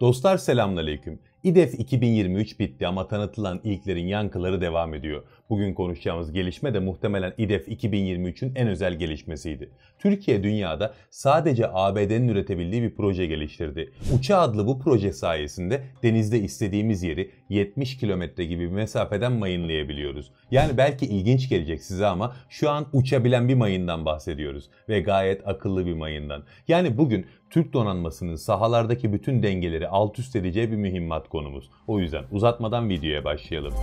Dostlar selamünaleyküm. İDEF 2023 bitti ama tanıtılan ilklerin yankıları devam ediyor. Bugün konuşacağımız gelişme de muhtemelen İDEF 2023'ün en özel gelişmesiydi. Türkiye dünyada sadece ABD'nin üretebildiği bir proje geliştirdi. Uça adlı bu proje sayesinde denizde istediğimiz yeri 70 kilometre gibi bir mesafeden mayınlayabiliyoruz. Yani belki ilginç gelecek size ama şu an uçabilen bir mayından bahsediyoruz ve gayet akıllı bir mayından. Yani bugün Türk donanmasının sahalardaki bütün dengeleri alt üst edeceği bir mühimmat konumuz. O yüzden uzatmadan videoya başlayalım.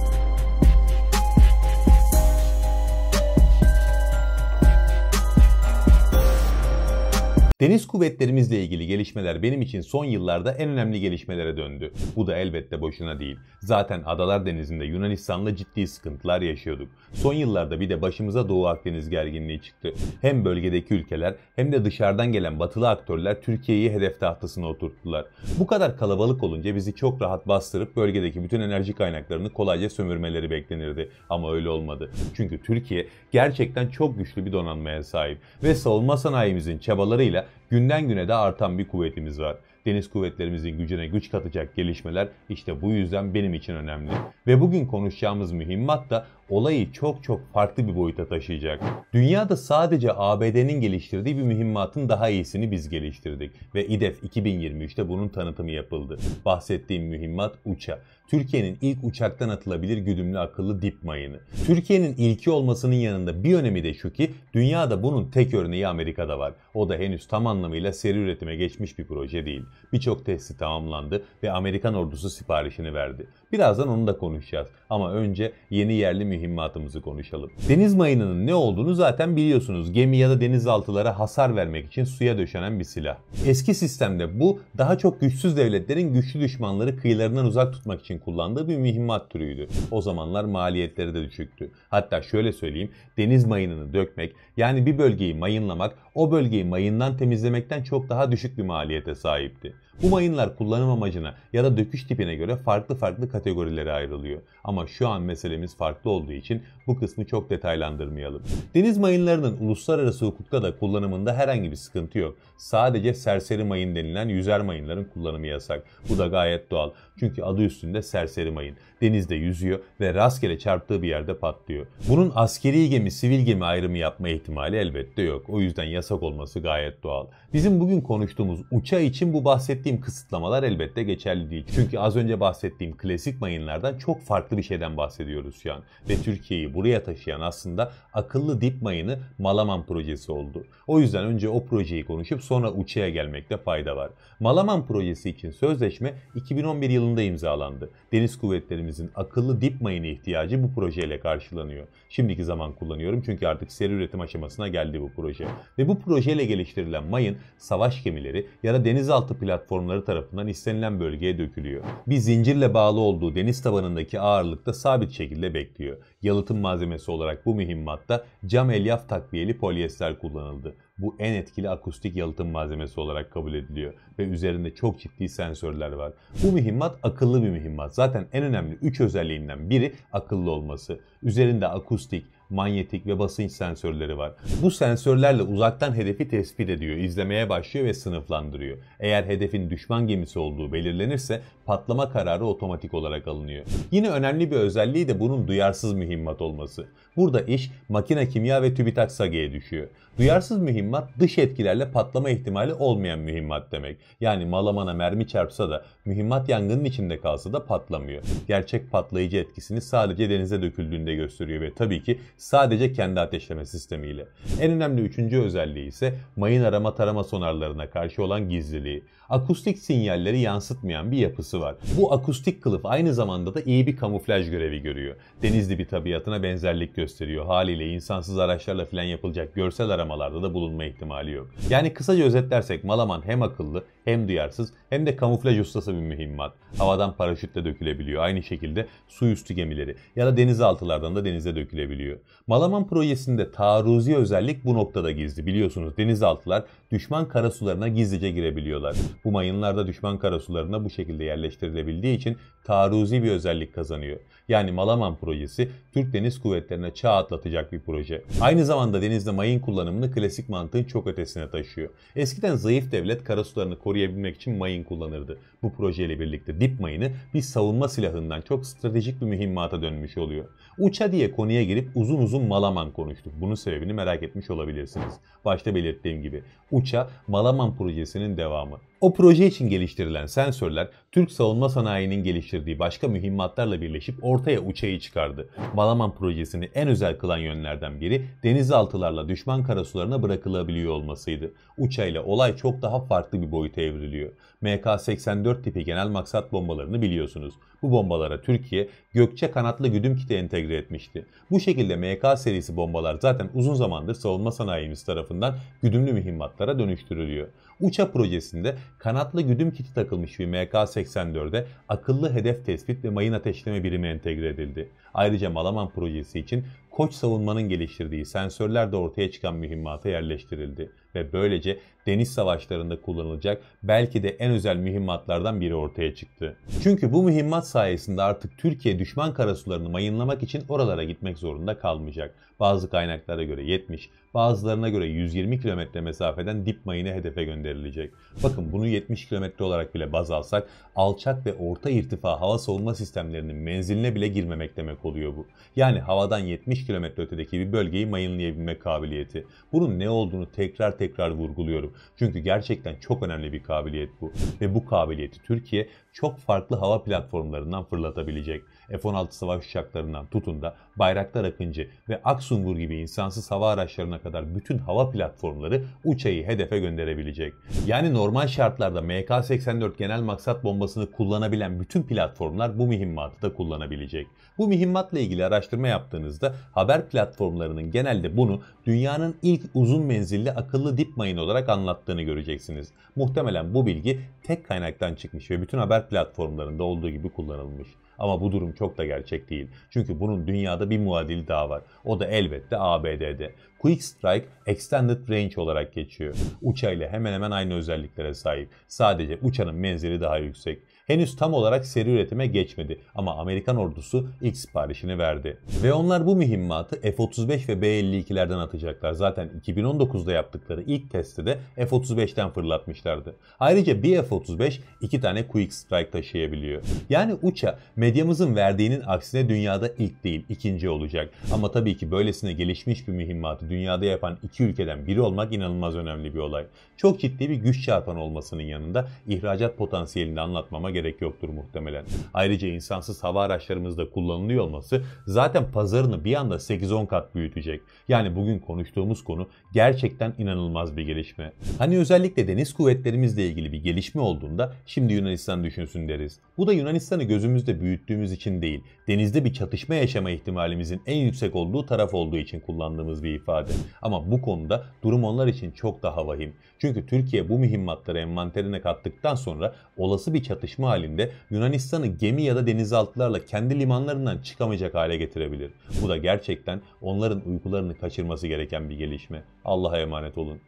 Deniz kuvvetlerimizle ilgili gelişmeler benim için son yıllarda en önemli gelişmelere döndü. Bu da elbette boşuna değil. Zaten Adalar Denizi'nde Yunanistan'la ciddi sıkıntılar yaşıyorduk. Son yıllarda bir de başımıza Doğu Akdeniz gerginliği çıktı. Hem bölgedeki ülkeler hem de dışarıdan gelen batılı aktörler Türkiye'yi hedef tahtasına oturttular. Bu kadar kalabalık olunca bizi çok rahat bastırıp bölgedeki bütün enerji kaynaklarını kolayca sömürmeleri beklenirdi. Ama öyle olmadı. Çünkü Türkiye gerçekten çok güçlü bir donanmaya sahip ve savunma sanayimizin çabalarıyla günden güne de artan bir kuvvetimiz var. Deniz kuvvetlerimizin gücüne güç katacak gelişmeler işte bu yüzden benim için önemli. Ve bugün konuşacağımız mühimmat da olayı çok çok farklı bir boyuta taşıyacak. Dünyada sadece ABD'nin geliştirdiği bir mühimmatın daha iyisini biz geliştirdik ve İDEF 2023'te bunun tanıtımı yapıldı. Bahsettiğim mühimmat uça. Türkiye'nin ilk uçaktan atılabilir güdümlü akıllı dip mayını. Türkiye'nin ilki olmasının yanında bir önemi de şu ki dünyada bunun tek örneği Amerika'da var. O da henüz tam anlamıyla seri üretime geçmiş bir proje değil. Birçok testi tamamlandı ve Amerikan ordusu siparişini verdi. Birazdan onu da konuşacağız. Ama önce yeni yerli mühimmatımızı konuşalım. Deniz mayınının ne olduğunu zaten biliyorsunuz. Gemi ya da denizaltılara hasar vermek için suya döşenen bir silah. Eski sistemde bu daha çok güçsüz devletlerin güçlü düşmanları kıyılarından uzak tutmak için kullandığı bir mühimmat türüydü. O zamanlar maliyetleri de düşüktü. Hatta şöyle söyleyeyim, deniz mayınını dökmek yani bir bölgeyi mayınlamak o bölgeyi mayından temizlemekten çok daha düşük bir maliyete sahipti. Bu mayınlar kullanım amacına ya da döküş tipine göre farklı farklı kategorilere ayrılıyor. Ama şu an meselemiz farklı olduğu için bu kısmı çok detaylandırmayalım. Deniz mayınlarının uluslararası hukukta da kullanımında herhangi bir sıkıntı yok. Sadece serseri mayın denilen yüzer mayınların kullanımı yasak. Bu da gayet doğal. Çünkü adı üstünde serseri mayın. Denizde yüzüyor ve rastgele çarptığı bir yerde patlıyor. Bunun askeri gemi, sivil gemi ayrımı yapma ihtimali elbette yok. O yüzden yasak olması gayet doğal. Bizim bugün konuştuğumuz uça için bu bahsettiğim kısıtlamalar elbette geçerli değil. Çünkü az önce bahsettiğim klasik mayınlardan çok farklı bir şeyden bahsediyoruz şu an. Ve Türkiye'yi buraya taşıyan aslında akıllı dip mayını Malaman projesi oldu. O yüzden önce o projeyi konuşup sonra uçaya gelmekte fayda var. Malaman projesi için sözleşme 2011 yılında imzalandı. Deniz kuvvetlerimizin akıllı dip mayını ihtiyacı bu projeyle karşılanıyor. Şimdiki zaman kullanıyorum çünkü artık seri üretim aşamasına geldi bu proje. Ve bu projeyle geliştirilen mayın savaş gemileri ya da denizaltı platformları tarafından istenilen bölgeye dökülüyor. Bir zincirle bağlı olduğu deniz tabanındaki ağırlıkta sabit şekilde bekliyor. Yalıtım malzemesi olarak bu mühimmatta cam elyaf takviyeli polyester kullanıldı. Bu en etkili akustik yalıtım malzemesi olarak kabul ediliyor ve üzerinde çok ciddi sensörler var. Bu mühimmat akıllı bir mühimmat. Zaten en önemli 3 özelliğinden biri akıllı olması. Üzerinde akustik, manyetik ve basınç sensörleri var. Bu sensörlerle uzaktan hedefi tespit ediyor, izlemeye başlıyor ve sınıflandırıyor. Eğer hedefin düşman gemisi olduğu belirlenirse patlama kararı otomatik olarak alınıyor. Yine önemli bir özelliği de bunun duyarsız mühimmat olması. Burada iş makine kimya ve TÜBİTAK SAGE'ye düşüyor. Duyarsız mühimmat dış etkilerle patlama ihtimali olmayan mühimmat demek. Yani malamana mermi çarpsa da mühimmat yangının içinde kalsa da patlamıyor. Gerçek patlayıcı etkisini sadece denize döküldüğünde gösteriyor ve tabii ki sadece kendi ateşleme sistemiyle. En önemli üçüncü özelliği ise mayın arama tarama sonarlarına karşı olan gizliliği. Akustik sinyalleri yansıtmayan bir yapısı var. Bu akustik kılıf aynı zamanda da iyi bir kamuflaj görevi görüyor. Denizli bir tabiatına benzerlik gösteriyor. Haliyle insansız araçlarla falan yapılacak görsel aramalarda da bulunma ihtimali yok. Yani kısaca özetlersek Malaman hem akıllı hem duyarsız hem de kamuflaj ustası bir mühimmat. Havadan paraşütle dökülebiliyor. Aynı şekilde su üstü gemileri ya da denizaltılardan da denize dökülebiliyor. Malaman projesinde taarruzi özellik bu noktada gizli. Biliyorsunuz denizaltılar düşman karasularına gizlice girebiliyorlar. Bu mayınlar da düşman karasularına bu şekilde yerleştirilebildiği için taarruzi bir özellik kazanıyor. Yani Malaman projesi Türk Deniz Kuvvetlerine çağ atlatacak bir proje. Aynı zamanda denizde mayın kullanımını klasik mantığın çok ötesine taşıyor. Eskiden zayıf devlet karasularını koruyabilmek koruyabilmek için mayın kullanırdı. Bu projeyle birlikte dip mayını bir savunma silahından çok stratejik bir mühimmata dönmüş oluyor. Uça diye konuya girip uzun uzun Malaman konuştuk. Bunun sebebini merak etmiş olabilirsiniz. Başta belirttiğim gibi Uça Malaman projesinin devamı. O proje için geliştirilen sensörler Türk savunma sanayinin geliştirdiği başka mühimmatlarla birleşip ortaya uçayı çıkardı. Malaman projesini en özel kılan yönlerden biri denizaltılarla düşman karasularına bırakılabiliyor olmasıydı. Uçayla olay çok daha farklı bir boyuta evriliyor. MK-84 tipi genel maksat bombalarını biliyorsunuz. Bu bombalara Türkiye Gökçe kanatlı güdüm kiti entegre etmişti. Bu şekilde MK serisi bombalar zaten uzun zamandır savunma sanayimiz tarafından güdümlü mühimmatlara dönüştürülüyor. Uça projesinde kanatlı güdüm kiti takılmış bir MK-84'e akıllı hedef tespit ve mayın ateşleme birimi entegre edildi. Ayrıca Malaman projesi için Koç savunmanın geliştirdiği sensörler de ortaya çıkan mühimmata yerleştirildi ve böylece deniz savaşlarında kullanılacak belki de en özel mühimmatlardan biri ortaya çıktı. Çünkü bu mühimmat sayesinde artık Türkiye düşman karasularını mayınlamak için oralara gitmek zorunda kalmayacak. Bazı kaynaklara göre 70, bazılarına göre 120 kilometre mesafeden dip mayını hedefe gönderilecek. Bakın bunu 70 kilometre olarak bile baz alsak alçak ve orta irtifa hava savunma sistemlerinin menziline bile girmemek demek oluyor bu. Yani havadan 70 kilometre ötedeki bir bölgeyi mayınlayabilme kabiliyeti. Bunun ne olduğunu tekrar tekrar vurguluyorum. Çünkü gerçekten çok önemli bir kabiliyet bu. Ve bu kabiliyeti Türkiye çok farklı hava platformlarından fırlatabilecek. F-16 savaş uçaklarından tutun da Bayraktar Akıncı ve Aksungur gibi insansız hava araçlarına kadar bütün hava platformları uçayı hedefe gönderebilecek. Yani normal şartlarda MK-84 genel maksat bombasını kullanabilen bütün platformlar bu mühimmatı da kullanabilecek. Bu mühimmatla ilgili araştırma yaptığınızda haber platformlarının genelde bunu dünyanın ilk uzun menzilli akıllı dip mayın olarak anlattığını göreceksiniz. Muhtemelen bu bilgi tek kaynaktan çıkmış ve bütün haber platformlarında olduğu gibi kullanılmış. Ama bu durum çok da gerçek değil. Çünkü bunun dünyada bir muadili daha var. O da elbette ABD'de. Quick Strike Extended Range olarak geçiyor. Uçayla hemen hemen aynı özelliklere sahip. Sadece uçanın menzili daha yüksek. Henüz tam olarak seri üretime geçmedi ama Amerikan ordusu ilk siparişini verdi. Ve onlar bu mühimmatı F-35 ve B-52'lerden atacaklar. Zaten 2019'da yaptıkları ilk testte de F-35'ten fırlatmışlardı. Ayrıca bir F-35 iki tane Quick Strike taşıyabiliyor. Yani uça medyamızın verdiğinin aksine dünyada ilk değil ikinci olacak. Ama tabii ki böylesine gelişmiş bir mühimmatı dünyada yapan iki ülkeden biri olmak inanılmaz önemli bir olay. Çok ciddi bir güç çarpanı olmasının yanında ihracat potansiyelini anlatmama gerek yoktur muhtemelen. Ayrıca insansız hava araçlarımızda kullanılıyor olması zaten pazarını bir anda 8-10 kat büyütecek. Yani bugün konuştuğumuz konu gerçekten inanılmaz bir gelişme. Hani özellikle deniz kuvvetlerimizle ilgili bir gelişme olduğunda şimdi Yunanistan düşünsün deriz. Bu da Yunanistan'ı gözümüzde büyüttüğümüz için değil, denizde bir çatışma yaşama ihtimalimizin en yüksek olduğu taraf olduğu için kullandığımız bir ifade. Ama bu konuda durum onlar için çok daha vahim. Çünkü Türkiye bu mühimmatları envanterine kattıktan sonra olası bir çatışma halinde Yunanistan'ı gemi ya da denizaltılarla kendi limanlarından çıkamayacak hale getirebilir. Bu da gerçekten onların uykularını kaçırması gereken bir gelişme. Allah'a emanet olun.